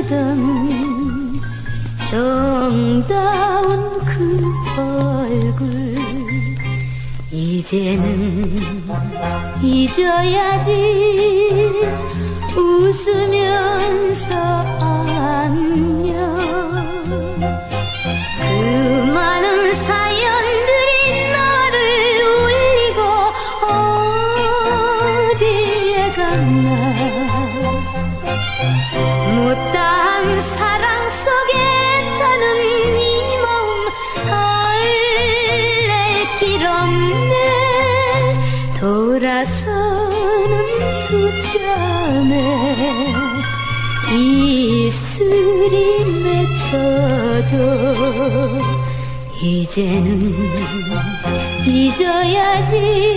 보던 정다운 그 얼굴. 이제는 잊어야지 웃으면서 안녕. 그 많은 사연들이 나를 울리고 어디에 갔나 돌아서는 두 뺨에 이슬이 맺혀도 이제는 잊어야지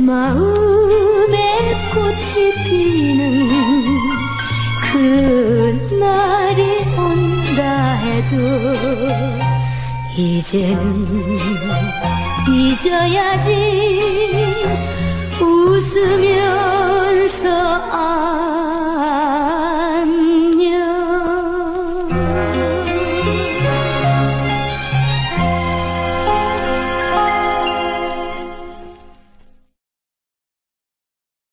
마음에 꽃이 피는 그날이 온다 해도 이제는 잊어야지 웃으며